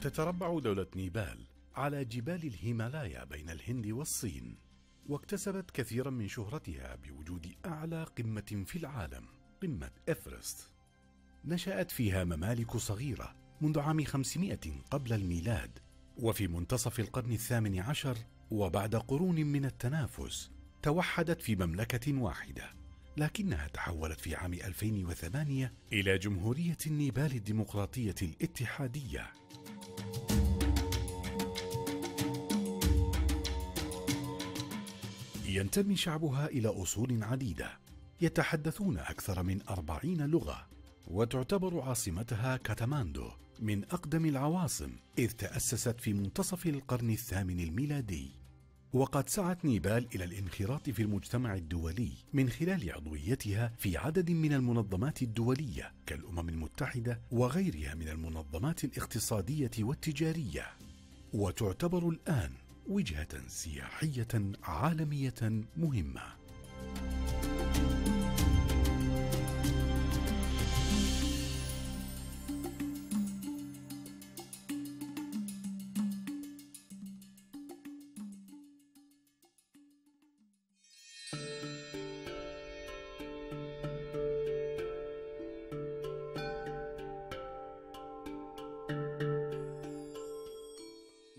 تتربع دولة نيبال على جبال الهيمالايا بين الهند والصين واكتسبت كثيرا من شهرتها بوجود أعلى قمة في العالم قمة إفرست نشأت فيها ممالك صغيرة منذ عام 500 قبل الميلاد وفي منتصف القرن الثامن عشر وبعد قرون من التنافس توحدت في مملكة واحدة لكنها تحولت في عام 2008 إلى جمهورية نيبال الديمقراطية الاتحادية. ينتمي شعبها إلى أصول عديدة يتحدثون أكثر من أربعين لغة وتعتبر عاصمتها كاتماندو من أقدم العواصم إذ تأسست في منتصف القرن الثامن الميلادي. وقد سعت نيبال إلى الانخراط في المجتمع الدولي من خلال عضويتها في عدد من المنظمات الدولية كالأمم المتحدة وغيرها من المنظمات الاقتصادية والتجارية. وتعتبر الآن وجهة سياحية عالمية مهمة.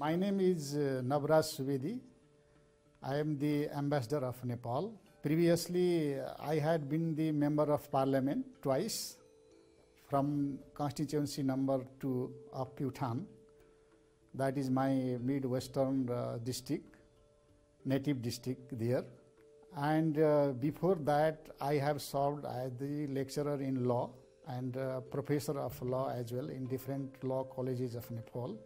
My name is uh, Navraj Subedi. I am the ambassador of Nepal. Previously, I had been the member of parliament twice from constituency number 2 of Pyuthan. That is my midwestern uh, district, native district there. And uh, before that, I have served as the lecturer in law and uh, professor of law as well in different law colleges of Nepal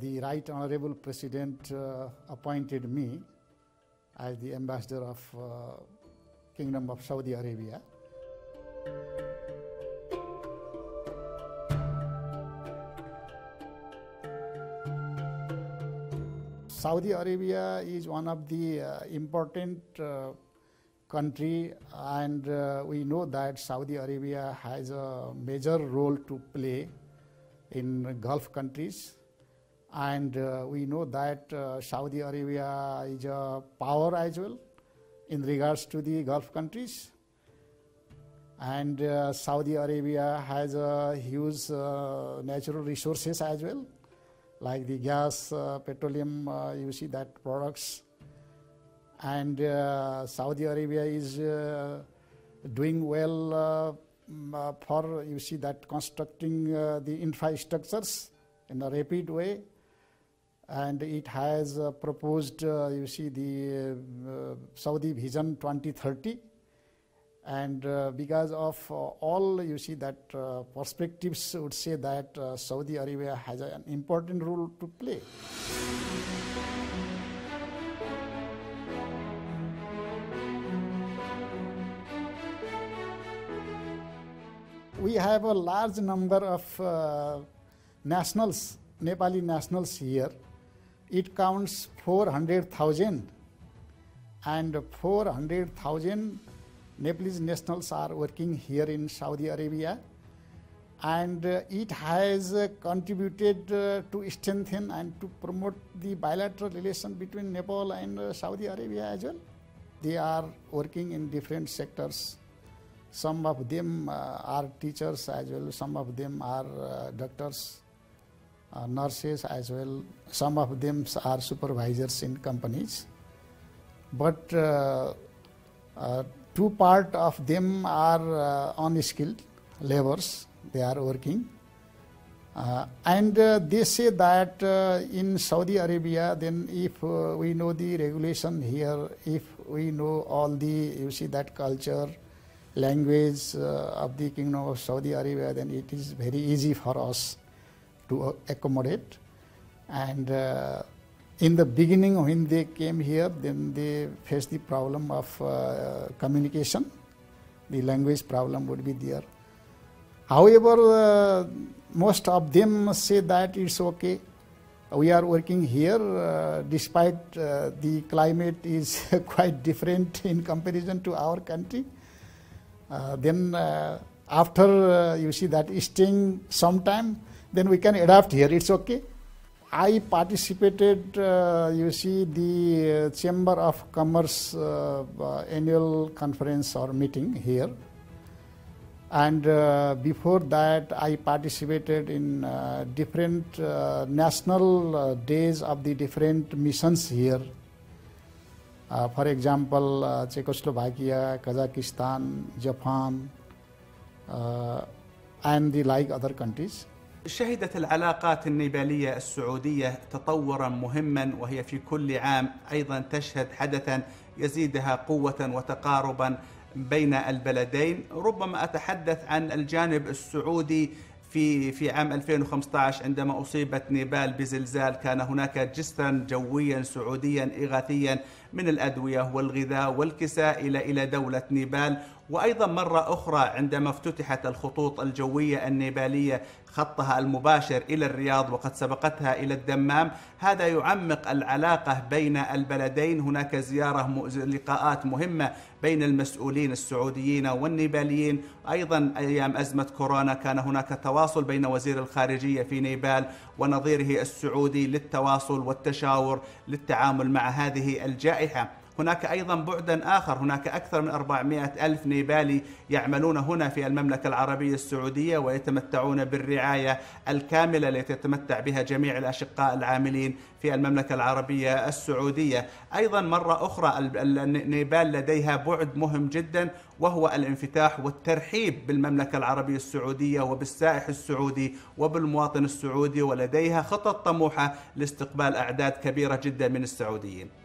the Right Honorable President uh, appointed me as the ambassador of uh, Kingdom of Saudi Arabia. Saudi Arabia is one of the uh, important uh, country and uh, we know that Saudi Arabia has a major role to play in Gulf countries and uh, we know that uh, Saudi Arabia is a power as well in regards to the Gulf countries. And uh, Saudi Arabia has a huge uh, natural resources as well, like the gas, uh, petroleum, uh, you see that products. And Saudi Arabia is doing well mm, for, you see that constructing the infrastructures in a rapid way and it has uh, proposed, uh, you see, the uh, Saudi Vision 2030. And uh, because of all, you see, that perspectives would say that Saudi Arabia has an important role to play. We have a large number of uh, nationals, Nepali nationals here it counts 400,000 and 400,000 Nepalese nationals are working here in Saudi Arabia and uh, it has uh, contributed uh, to strengthen and to promote the bilateral relation between Nepal and Saudi Arabia as well. They are working in different sectors. Some of them are teachers as well, some of them are doctors, uh, nurses as well. Some of them are supervisors in companies. But uh, uh, two part of them are uh, unskilled laborers. They are working. Uh, and uh, they say that uh, in Saudi Arabia, then if uh, we know the regulation here, if we know all the, you see that culture, language uh, of the Kingdom of Saudi Arabia, then it is very easy for us to accommodate. And uh, in the beginning, when they came here, then they faced the problem of uh, communication. The language problem would be there. However, uh, most of them say that it's okay. We are working here uh, despite uh, the climate is quite different in comparison to our country. Uh, then after uh, you see that staying some time, then we can adapt here. It's okay. I participated, uh, you see, the uh, Chamber of Commerce uh, uh, annual conference or meeting here. And before that, I participated in different national days of the different missions here. Uh, for example, uh, Czechoslovakia, Kazakhstan, Japan, uh, and the like other countries. شهدت العلاقات النيبالية السعودية تطورا مهما وهي في كل عام أيضا تشهد حدثا يزيدها قوة وتقاربا بين البلدين. ربما أتحدث عن الجانب السعودي في في عام 2015 عندما أصيبت نيبال بزلزال. كان هناك جسرا جويا سعوديا إغاثيا من الأدوية والغذاء والكساء إلى إلى دولة نيبال. وأيضا مرة أخرى عندما افتتحت الخطوط الجوية النيبالية خطها المباشر إلى الرياض وقد سبقتها إلى الدمام هذا يعمق العلاقة بين البلدين. هناك زيارة لقاءات مهمة بين المسؤولين السعوديين والنيباليين. أيضا أيام أزمة كورونا كان هناك تواصل بين وزير الخارجية في نيبال ونظيره السعودي للتواصل والتشاور للتعامل مع هذه الجائحة. هناك أيضا بعدا آخر هناك أكثر من 400 ألف نيبالي يعملون هنا في المملكة العربية السعودية ويتمتعون بالرعاية الكاملة التي يتمتع بها جميع الأشقاء العاملين في المملكة العربية السعودية. أيضا مرة أخرى نيبال لديها بعد مهم جدا وهو الانفتاح والترحيب بالمملكة العربية السعودية وبالسائح السعودي وبالمواطن السعودي ولديها خطط طموحة لاستقبال أعداد كبيرة جدا من السعوديين.